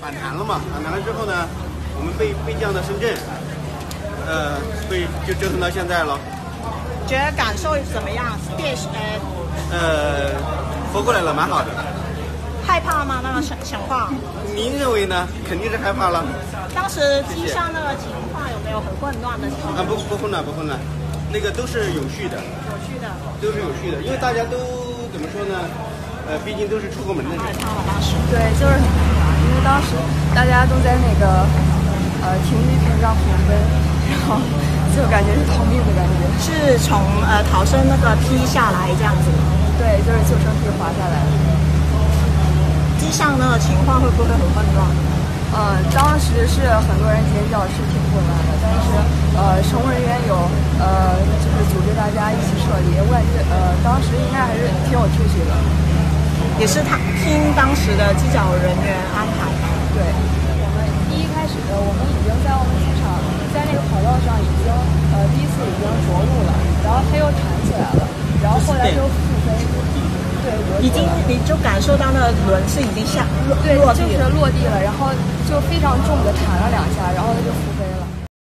反弹了嘛，反弹了之后呢，我们被被降到深圳，呃，被就折腾到现在了。觉得感受怎么样？变呃呃，活过来了，蛮好的。害怕吗？那个情情况？您认为呢？肯定是害怕了。当时机上那个情况有没有很混乱的情况？啊，不不混乱，不混乱，那个都是有序的，有序的。都是有序的，因为大家都怎么说呢？呃，毕竟都是出过门的人。害怕了当时。对，就是很害怕，当时大家都在那个呃停机坪上狂奔，然后就感觉是逃命的感觉。是从呃逃生那个梯下来这样子吗。对，就是救生梯滑下来的。机上那个情况会不会很混乱？呃，当时是很多人尖叫，是挺混乱的。但是呃，乘务人员有呃，就是组织大家一起撤离。我感觉呃，当时应该还是挺有秩序的。也是他听当时的机长人员安排。对，我们一开始的我们已经在我们机场，在那个跑道上已经呃第一次已经着陆了，然后它又弹起来了，然后后来就复飞。对，已经你就感受到那个轮是已经下落对，就是。落地了，然后就非常重的弹了两下，然后它就复